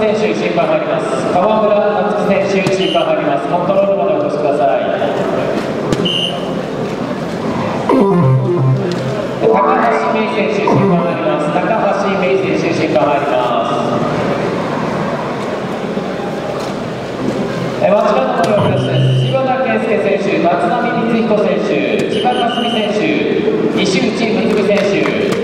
選手審判があります。川村勝樹選手審判があります。コントロールまでお越しください。高橋芽衣選手審判があります。高橋芽衣選手審判があります。え町田のプロレスです柴田健介選手松波人選手千葉真澄選手西内文選手。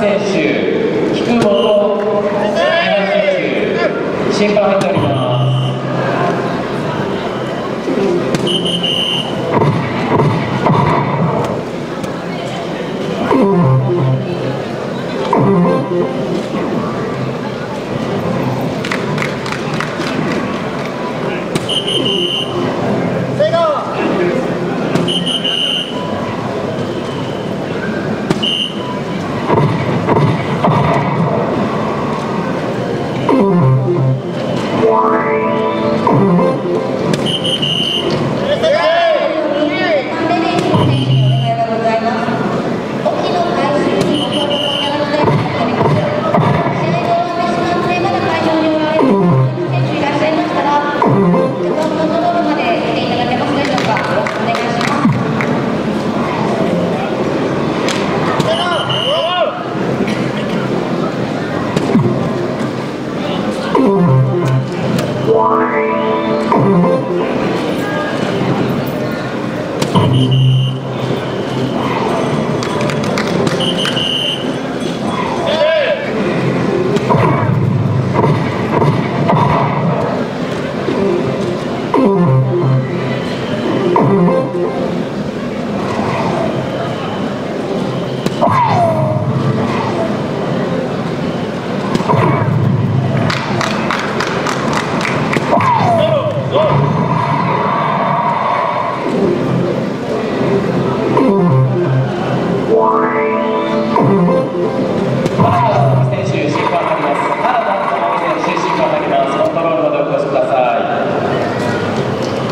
選手、菊本選手、審判係の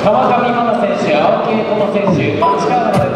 川上真奈選手、青木恵子選手、町川選手